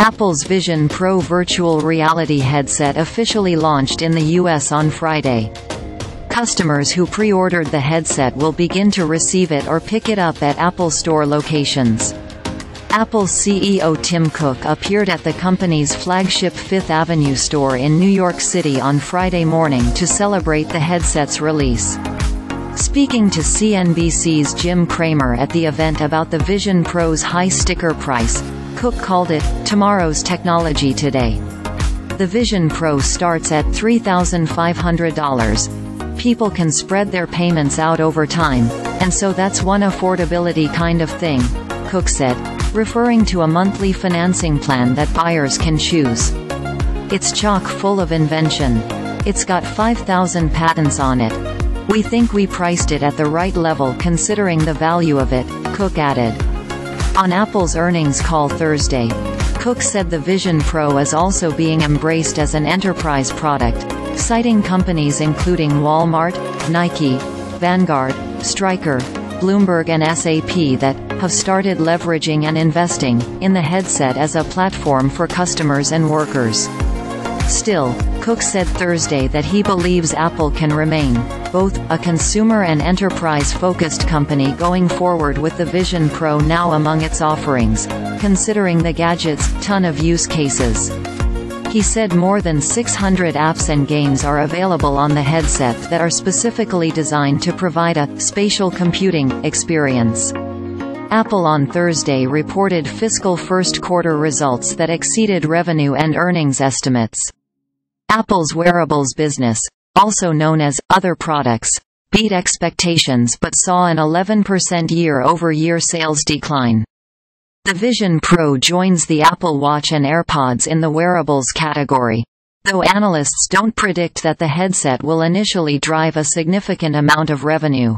Apple's Vision Pro virtual reality headset officially launched in the US on Friday. Customers who pre-ordered the headset will begin to receive it or pick it up at Apple Store locations. Apple CEO Tim Cook appeared at the company's flagship Fifth Avenue store in New York City on Friday morning to celebrate the headset's release. Speaking to CNBC's Jim Cramer at the event about the Vision Pro's high sticker price, Cook called it, tomorrow's technology today. The Vision Pro starts at $3,500. People can spread their payments out over time, and so that's one affordability kind of thing, Cook said, referring to a monthly financing plan that buyers can choose. It's chock full of invention. It's got 5,000 patents on it. We think we priced it at the right level considering the value of it, Cook added. On Apple's earnings call Thursday, Cook said the Vision Pro is also being embraced as an enterprise product, citing companies including Walmart, Nike, Vanguard, Stryker, Bloomberg and SAP that have started leveraging and investing in the headset as a platform for customers and workers. Still, Cook said Thursday that he believes Apple can remain both a consumer and enterprise-focused company going forward with the Vision Pro now among its offerings, considering the gadget's ton of use cases. He said more than 600 apps and games are available on the headset that are specifically designed to provide a spatial computing experience. Apple on Thursday reported fiscal first quarter results that exceeded revenue and earnings estimates. Apple's wearables business, also known as other products, beat expectations but saw an 11% year-over-year sales decline. The Vision Pro joins the Apple Watch and AirPods in the wearables category. Though analysts don't predict that the headset will initially drive a significant amount of revenue.